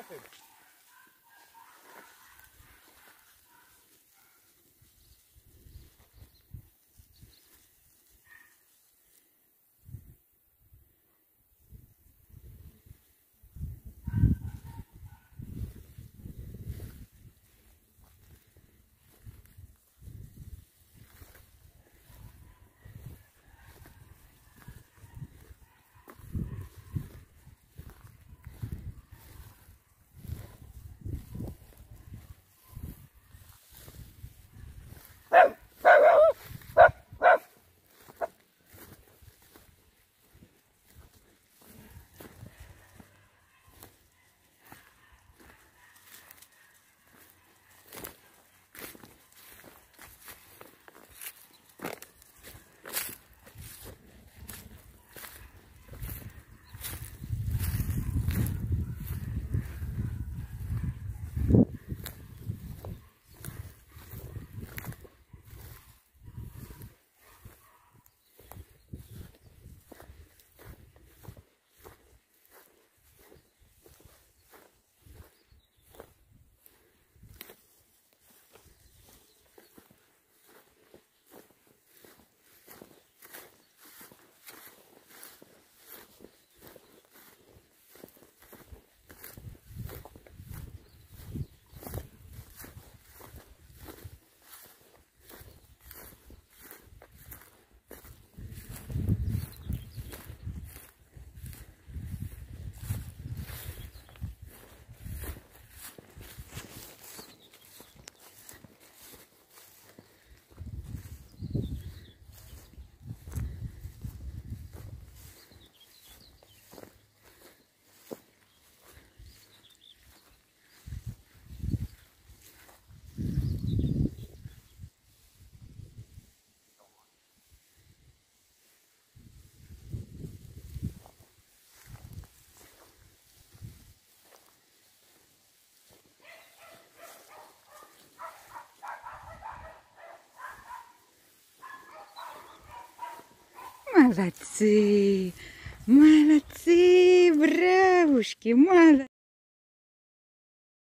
open. Oh! Молодцы, молодцы, бравушки, молодцы.